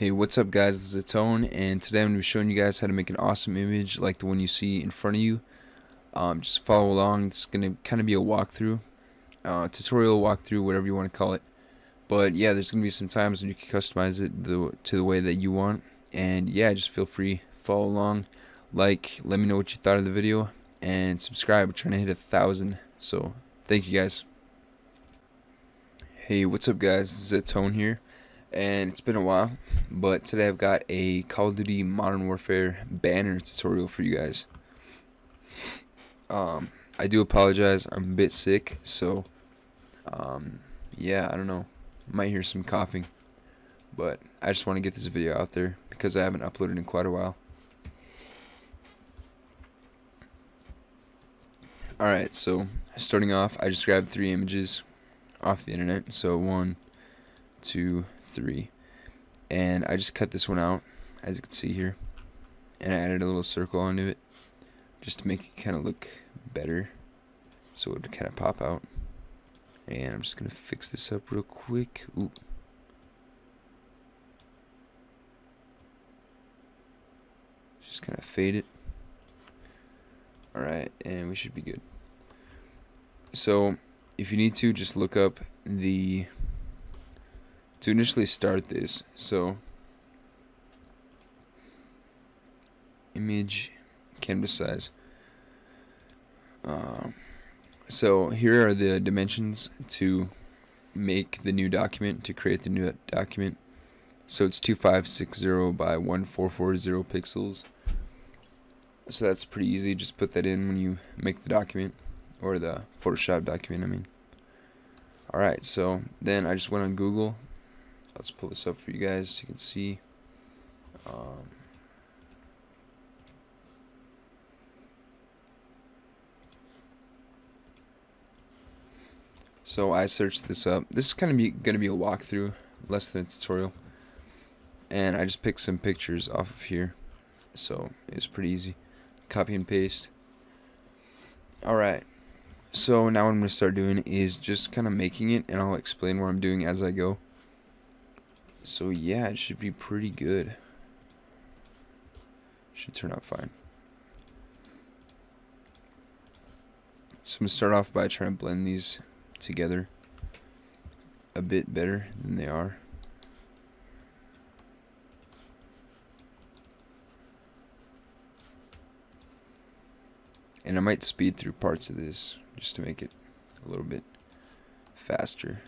Hey, what's up guys, this is Atone, and today I'm going to be showing you guys how to make an awesome image like the one you see in front of you. Um, just follow along, it's going to kind of be a walkthrough, uh, tutorial walkthrough, whatever you want to call it. But yeah, there's going to be some times when you can customize it the, to the way that you want. And yeah, just feel free, follow along, like, let me know what you thought of the video, and subscribe. We're trying to hit a thousand, so thank you guys. Hey, what's up guys, this is Atone here and it's been a while but today I've got a Call of Duty Modern Warfare banner tutorial for you guys. Um, I do apologize I'm a bit sick so um, yeah I don't know might hear some coughing but I just want to get this video out there because I haven't uploaded in quite a while. Alright so starting off I just grabbed three images off the internet so one two three. And I just cut this one out, as you can see here. And I added a little circle onto it, just to make it kind of look better. So it would kind of pop out. And I'm just going to fix this up real quick. Oop. Just kind of fade it. Alright, and we should be good. So, if you need to, just look up the to initially start this so image canvas size uh, so here are the dimensions to make the new document to create the new document. So it's 2560 by 1440 pixels. So that's pretty easy just put that in when you make the document or the Photoshop document I mean. Alright so then I just went on Google let's pull this up for you guys so you can see. Um, so I searched this up. This is kind of going to be a walkthrough, less than a tutorial. And I just picked some pictures off of here. So it's pretty easy. Copy and paste. Alright. So now what I'm going to start doing is just kind of making it and I'll explain what I'm doing as I go. So yeah, it should be pretty good. Should turn out fine. So I'm going to start off by trying to blend these together a bit better than they are. And I might speed through parts of this just to make it a little bit faster.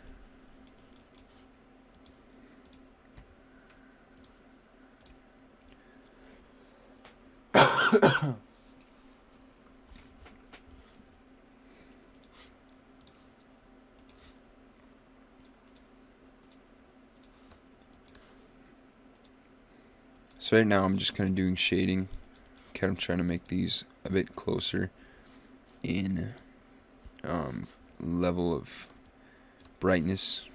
so right now I'm just kind of doing shading. Kind of trying to make these a bit closer in um, level of brightness,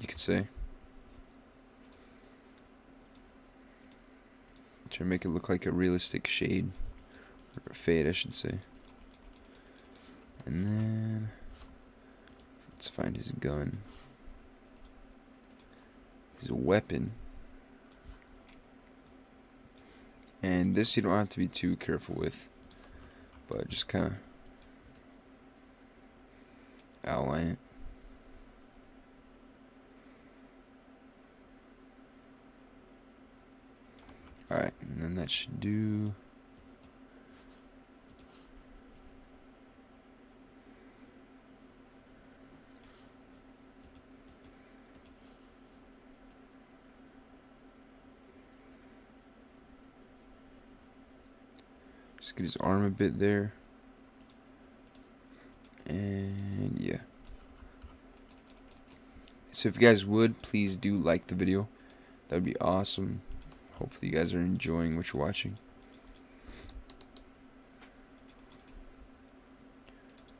you could say. Try to make it look like a realistic shade. Or fade, I should say. And then... Let's find his gun. His weapon. And this you don't have to be too careful with. But just kind of outline it. Alright, and then that should do... Just get his arm a bit there. And yeah. So if you guys would, please do like the video. That would be awesome. Hopefully you guys are enjoying what you're watching.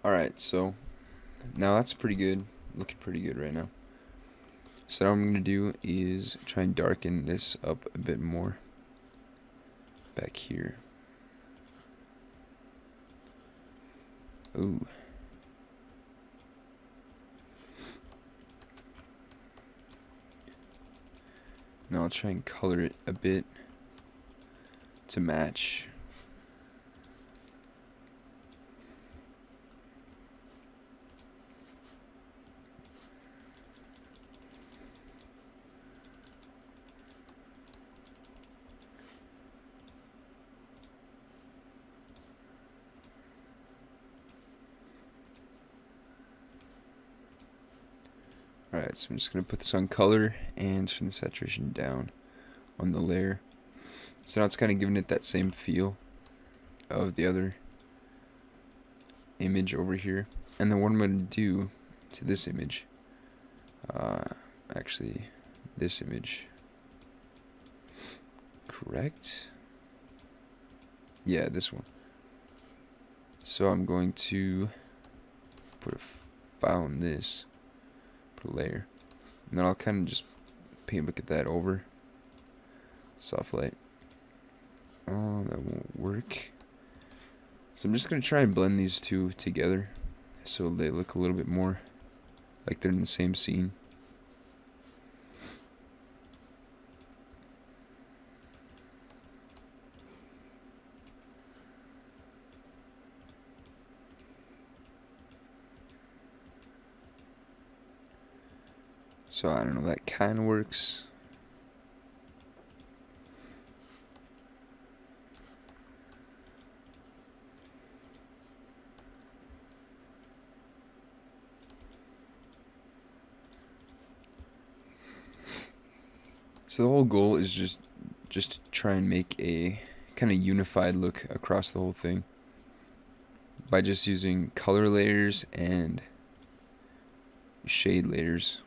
Alright, so now that's pretty good. Looking pretty good right now. So what I'm going to do is try and darken this up a bit more. Back here. Ooh. Now I'll try and color it a bit to match. So I'm just going to put this on color and turn the saturation down on the layer. So now it's kind of giving it that same feel of the other image over here. And then what I'm going to do to this image, uh, actually this image, correct? Yeah, this one. So I'm going to put a file on this put a layer. And then I'll kind of just paint look at that over. Soft light. Oh, that won't work. So I'm just going to try and blend these two together so they look a little bit more like they're in the same scene. So I don't know, that kind of works. So the whole goal is just just to try and make a kind of unified look across the whole thing by just using color layers and shade layers.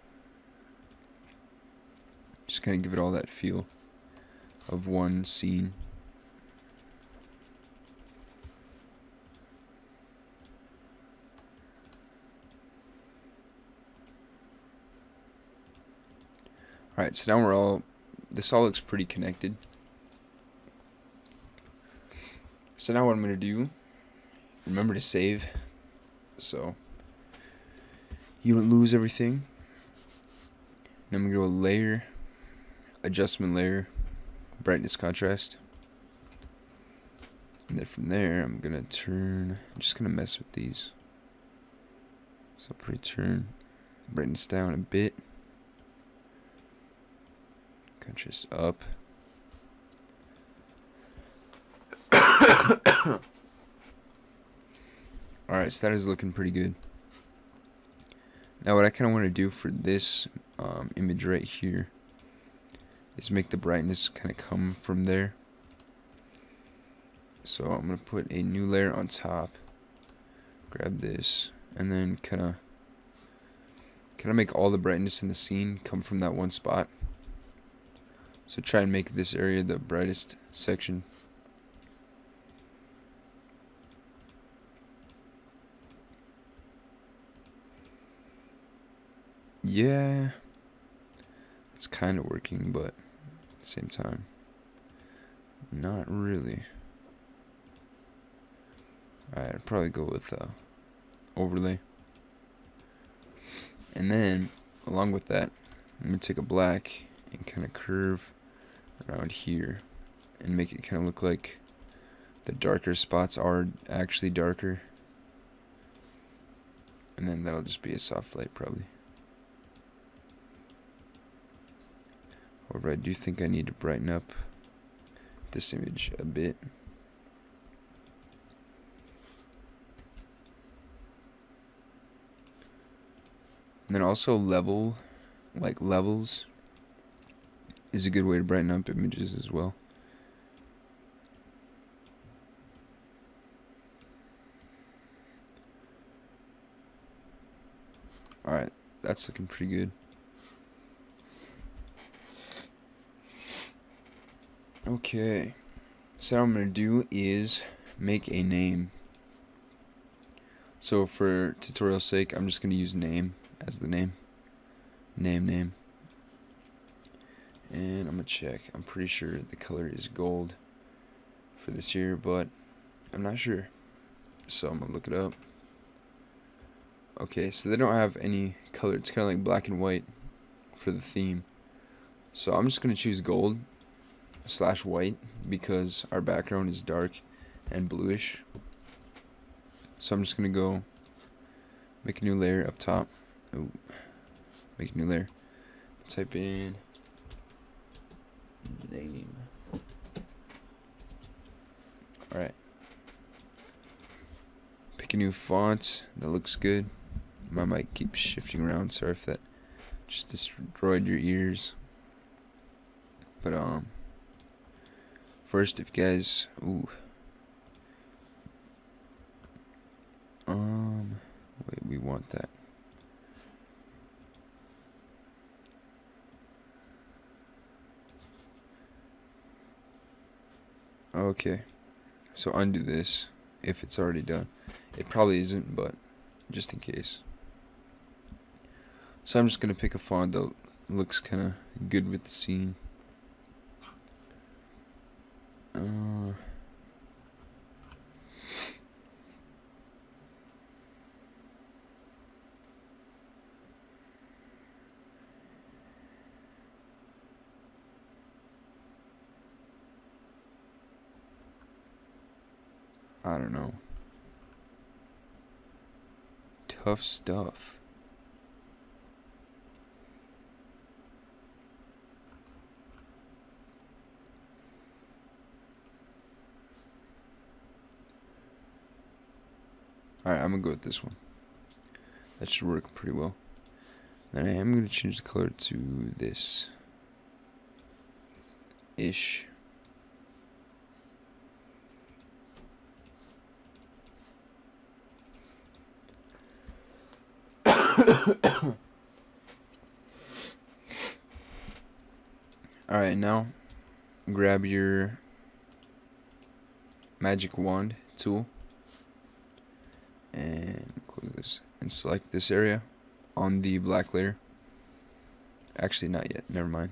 Just kind of give it all that feel of one scene. Alright, so now we're all, this all looks pretty connected. So now what I'm going to do, remember to save, so you don't lose everything. Then I'm going to go layer, adjustment layer, brightness contrast. And then from there, I'm going to turn, I'm just going to mess with these. So I'll brightness down a bit. Contrast up. Alright, so that is looking pretty good. Now what I kind of want to do for this um, image right here is make the brightness kind of come from there. So I'm going to put a new layer on top, grab this, and then kind of kind of make all the brightness in the scene come from that one spot. So try and make this area the brightest section. Yeah, it's kind of working, but at the same time, not really. Alright, I'd probably go with uh, overlay. And then, along with that, I'm going to take a black and kind of curve around here and make it kind of look like the darker spots are actually darker. And then that'll just be a soft light probably. However, I do think I need to brighten up this image a bit. And then also level, like levels, is a good way to brighten up images as well. Alright, that's looking pretty good. Okay. So I'm going to do is make a name. So for tutorial sake, I'm just going to use name as the name. Name, name. And I'm going to check. I'm pretty sure the color is gold for this year, but I'm not sure. So I'm going to look it up. Okay, so they don't have any color. It's kind of like black and white for the theme. So I'm just going to choose gold slash white because our background is dark and bluish. So I'm just going to go make a new layer up top. Ooh, make a new layer. Type in name. Alright. Pick a new font that looks good. My mic keeps shifting around. Sorry if that just destroyed your ears. But, um, first, if you guys, ooh. Um, wait, we want that. Okay. So undo this if it's already done. It probably isn't, but just in case. So I'm just going to pick a font that looks kind of good with the scene. Uh, I don't know. Tough stuff. Alright, I'm gonna go with this one. That should work pretty well. Then I am gonna change the color to this. Ish. Alright, now grab your magic wand tool and close this and select this area on the black layer. Actually, not yet. Never mind.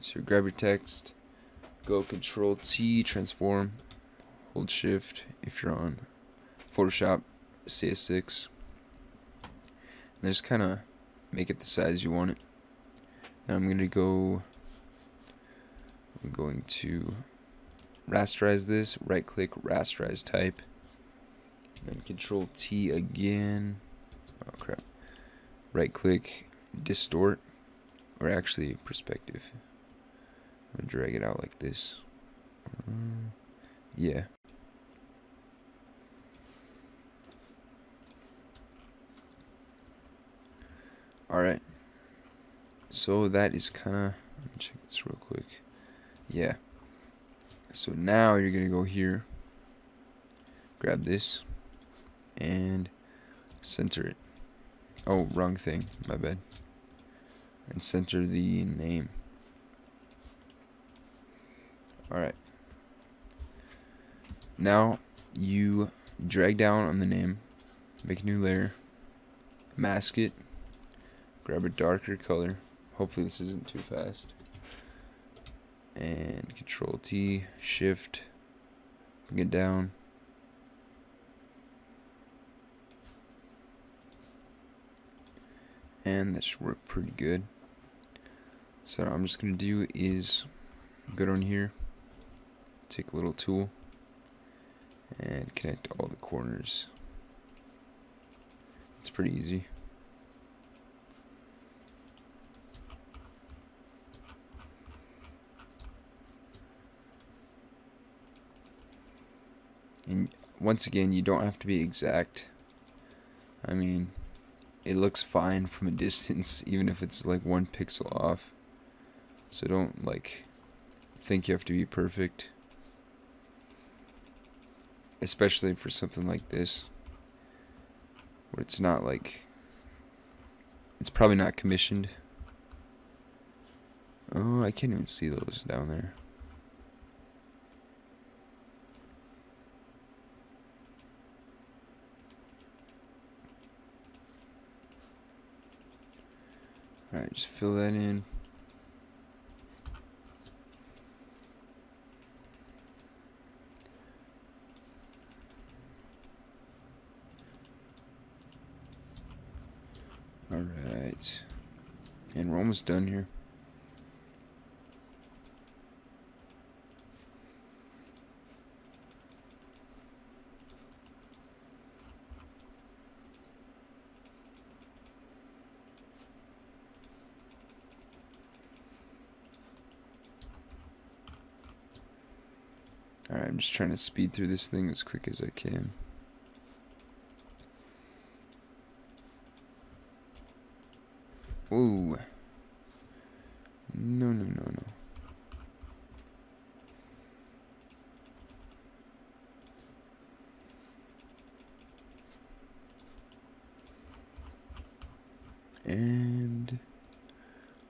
So grab your text, go Control T, transform, hold Shift if you're on Photoshop CS6. Just kind of make it the size you want it. And I'm gonna go. I'm going to rasterize this. Right click, rasterize type then control T again. Oh crap. Right click, distort, or actually perspective. I'm gonna drag it out like this. Uh, yeah. Alright. So that is kind of, let me check this real quick. Yeah. So now you're going to go here, grab this, and center it. Oh, wrong thing. My bad. And center the name. Alright. Now, you drag down on the name, make a new layer, mask it, grab a darker color. Hopefully this isn't too fast. And Control T, Shift, bring it down. and that should work pretty good. So I'm just going to do is go down here, take a little tool, and connect all the corners. It's pretty easy. And once again, you don't have to be exact. I mean, it looks fine from a distance, even if it's like one pixel off. So don't like think you have to be perfect. Especially for something like this. Where it's not like it's probably not commissioned. Oh, I can't even see those down there. Alright, just fill that in. Alright. And we're almost done here. Alright, I'm just trying to speed through this thing as quick as I can. Ooh. No, no, no, no. And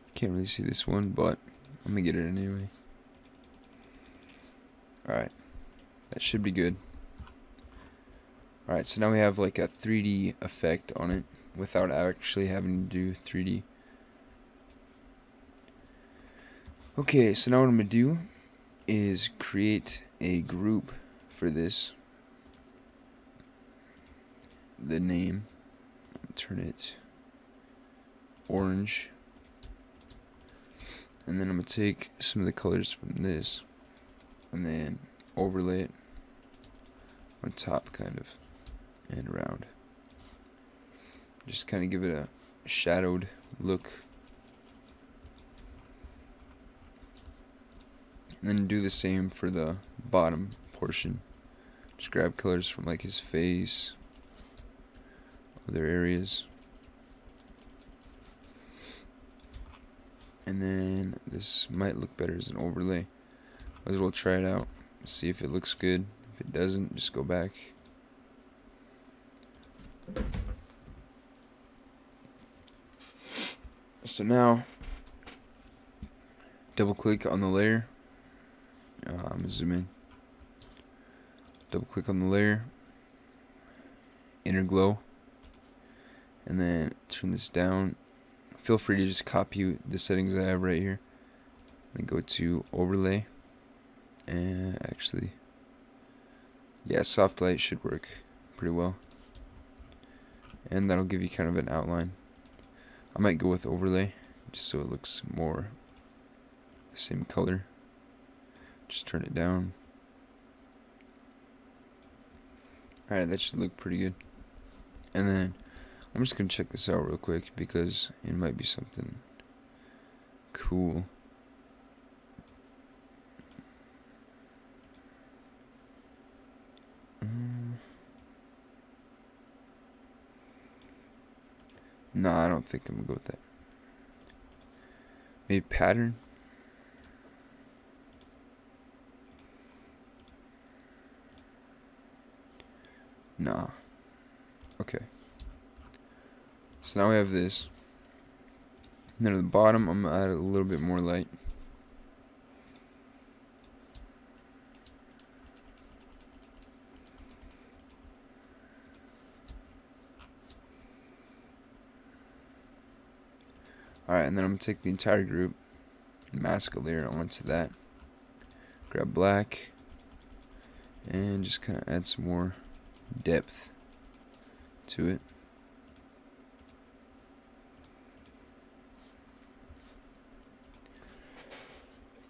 I can't really see this one, but I'm gonna get it anyway. Alright. That should be good. Alright, so now we have like a 3D effect on it without actually having to do 3D. Okay, so now what I'm going to do is create a group for this. The name, turn it orange. And then I'm going to take some of the colors from this and then overlay it on top kind of and around. Just kind of give it a shadowed look And then do the same for the bottom portion. Just grab colors from like his face, other areas. And then this might look better as an overlay. Might as well try it out. See if it looks good. If it doesn't, just go back. So now, double click on the layer gonna zoom in. Double click on the layer. Inner glow. And then turn this down. Feel free to just copy the settings I have right here. Then go to overlay. And actually, yeah, soft light should work pretty well. And that'll give you kind of an outline. I might go with overlay just so it looks more the same color. Just turn it down. Alright, that should look pretty good. And then, I'm just going to check this out real quick because it might be something cool. No, I don't think I'm to go with that. Maybe pattern? Nah. Okay. So now we have this. And then at the bottom, I'm to add a little bit more light. Alright, and then I'm going to take the entire group a onto that. Grab black and just kind of add some more depth to it.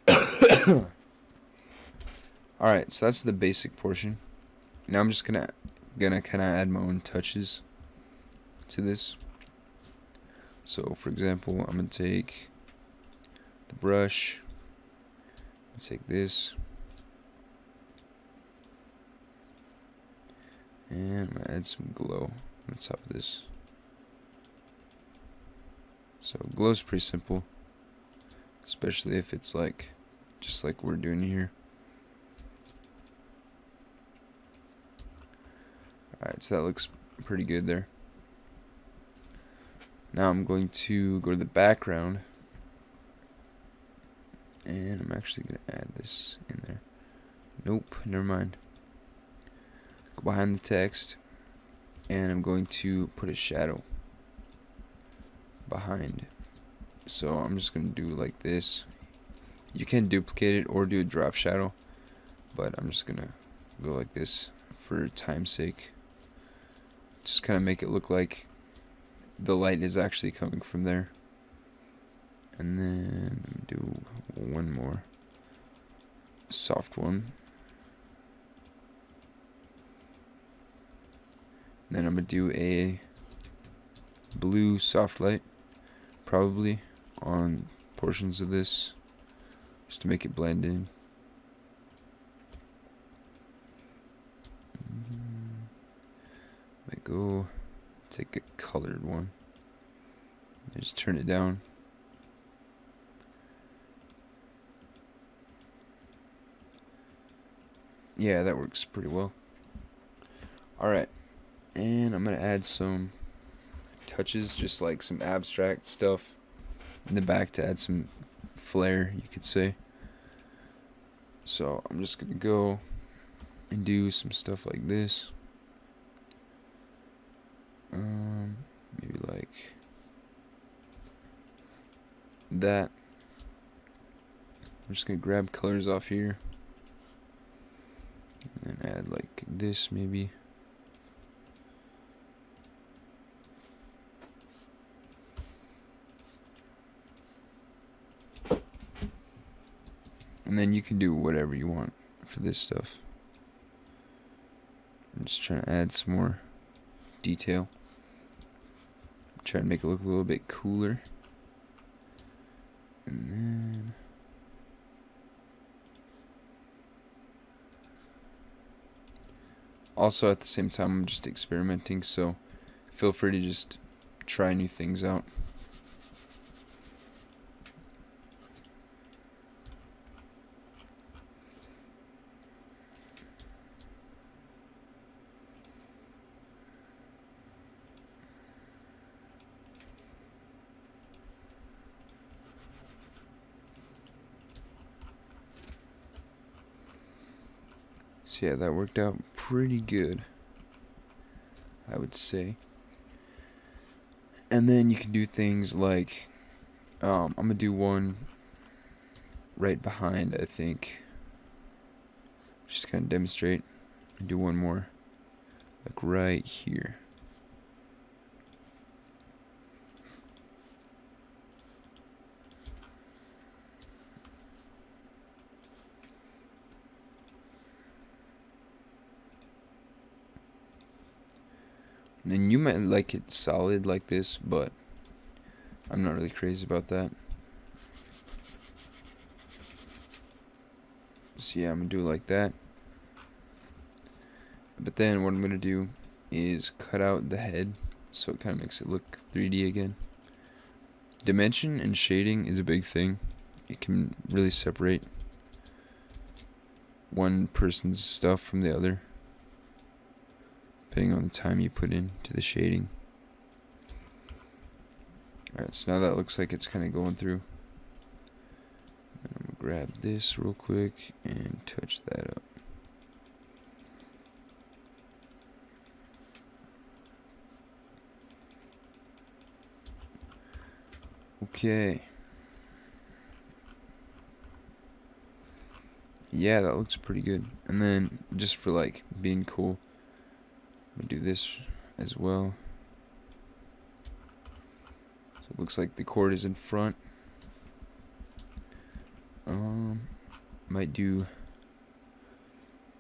Alright, so that's the basic portion. Now I'm just gonna gonna kinda add my own touches to this. So for example, I'm gonna take the brush, take this, And I'm going to add some glow on top of this. So glow is pretty simple. Especially if it's like, just like we're doing here. Alright, so that looks pretty good there. Now I'm going to go to the background. And I'm actually going to add this in there. Nope, never mind. Go behind the text. And I'm going to put a shadow behind. So I'm just gonna do like this. You can duplicate it or do a drop shadow but I'm just gonna go like this for time's sake. Just kind of make it look like the light is actually coming from there. And then do one more soft one. Then I'm going to do a blue soft light, probably, on portions of this, just to make it blend in. Mm-hmm. Let go take a colored one. Just turn it down. Yeah, that works pretty well. Alright, and I'm going to add some touches, just like some abstract stuff in the back to add some flair, you could say. So I'm just going to go and do some stuff like this. Um, maybe like that. I'm just gonna grab colors off here and add like this maybe. And then you can do whatever you want for this stuff. I'm just trying to add some more detail. Try to make it look a little bit cooler. And then... Also, at the same time, I'm just experimenting, so feel free to just try new things out. So yeah, that worked out pretty good. I would say. And then you can do things like um, I'm gonna do one right behind, I think. Just kind of demonstrate. Do one more, like right here. And you might like it solid like this, but I'm not really crazy about that. So yeah, I'm to do it like that. But then what I'm to do is cut out the head so it kind of makes it look 3D again. Dimension and shading is a big thing. It can really separate one person's stuff from the other depending on the time you put into the shading. Alright, so now that looks like it's kind of going through. I'm going to grab this real quick and touch that up. Okay. Yeah, that looks pretty good. And then, just for like being cool, Do this as well. So it looks like the cord is in front. Um, might do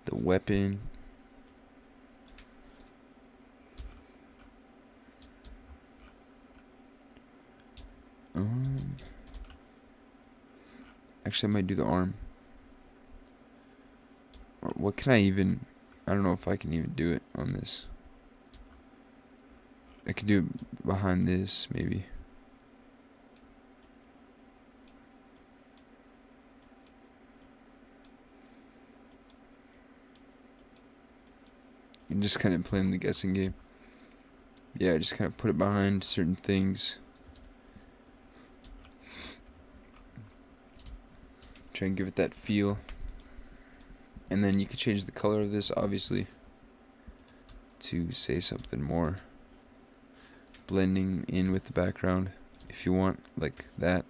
the weapon. Um, actually, I might do the arm. What can I even I don't know if I can even do it on this. I could do it behind this, maybe. And just kind of playing the guessing game. Yeah, just kind of put it behind certain things. Try and give it that feel. And then you could change the color of this, obviously, to say something more blending in with the background if you want, like that.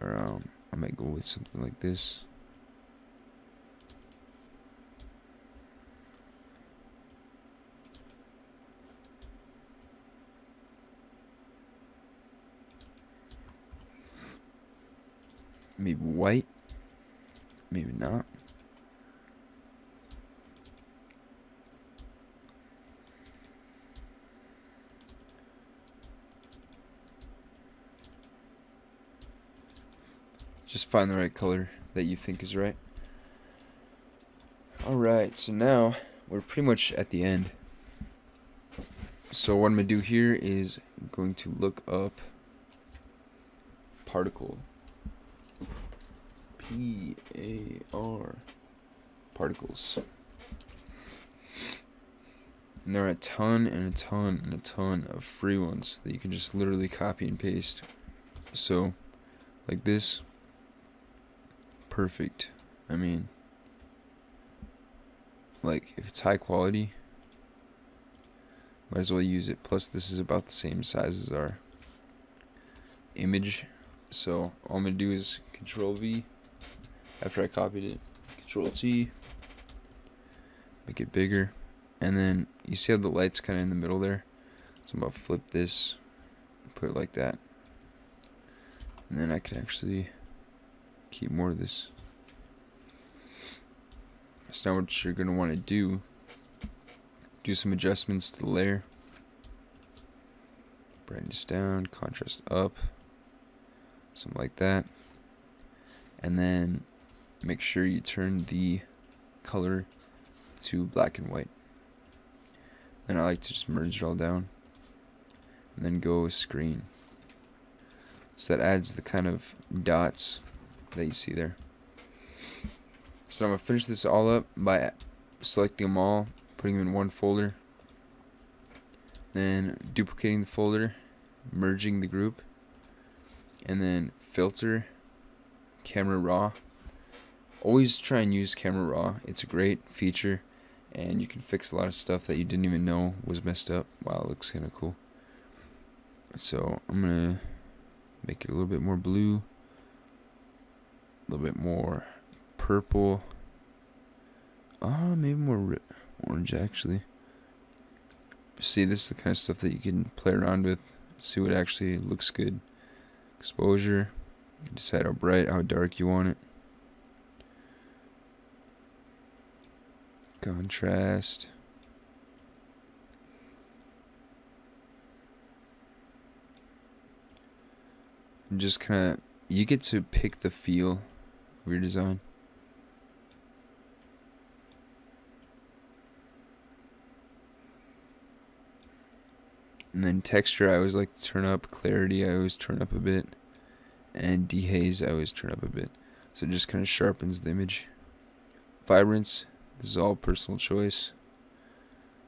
Or um, I might go with something like this. Maybe white. Maybe not. Just find the right color that you think is right. Alright, so now we're pretty much at the end. So what I'm going to do here is going to look up particle. P A R particles. And there are a ton and a ton and a ton of free ones that you can just literally copy and paste. So, like this, perfect. I mean, like if it's high quality, might as well use it. Plus, this is about the same size as our image. So all I'm gonna do is Control V after I copied it. Control T, make it bigger, and then you see how the light's kind of in the middle there. So I'm about to flip this, put it like that, and then I can actually keep more of this. So now what you're gonna want to do, do some adjustments to the layer. Brightness down, contrast up, something like that. And then make sure you turn the color to black and white. Then I like to just merge it all down and then go screen. So that adds the kind of dots that you see there. So I'm going to finish this all up by selecting them all, putting them in one folder, then duplicating the folder, merging the group, and then filter, camera raw, always try and use camera raw. It's a great feature and you can fix a lot of stuff that you didn't even know was messed up. Wow it looks kind of cool. So I'm gonna make it a little bit more blue a little bit more purple. Ah maybe more orange actually. See this is the kind of stuff that you can play around with see what actually looks good. Exposure decide how bright how dark you want it Contrast. And just kind of, you get to pick the feel of your design. And then texture, I always like to turn up. Clarity, I always turn up a bit. And dehaze, I always turn up a bit. So it just kind of sharpens the image. Vibrance, this is all personal choice.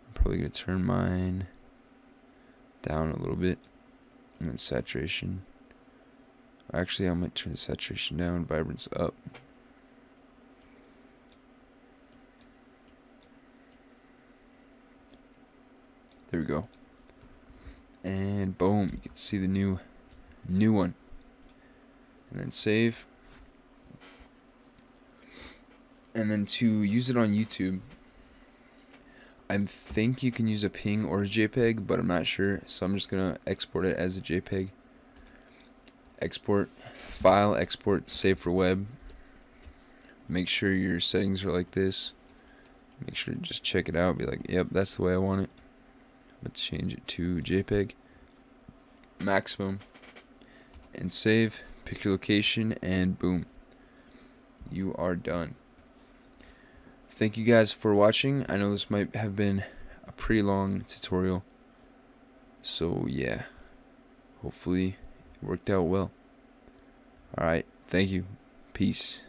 I'm probably going to turn mine down a little bit. And then saturation. Actually, I might turn the saturation down, vibrance up. There we go. And boom, you can see the new new one. And then save. And then to use it on YouTube, I think you can use a PNG or a JPEG, but I'm not sure. So I'm just going to export it as a JPEG. Export, file, export, save for web. Make sure your settings are like this. Make sure to just check it out. Be like, yep, that's the way I want it. Let's change it to JPEG. Maximum. And save. Pick your location and boom. You are done thank you guys for watching. I know this might have been a pretty long tutorial. So yeah, hopefully it worked out well. Alright, thank you. Peace.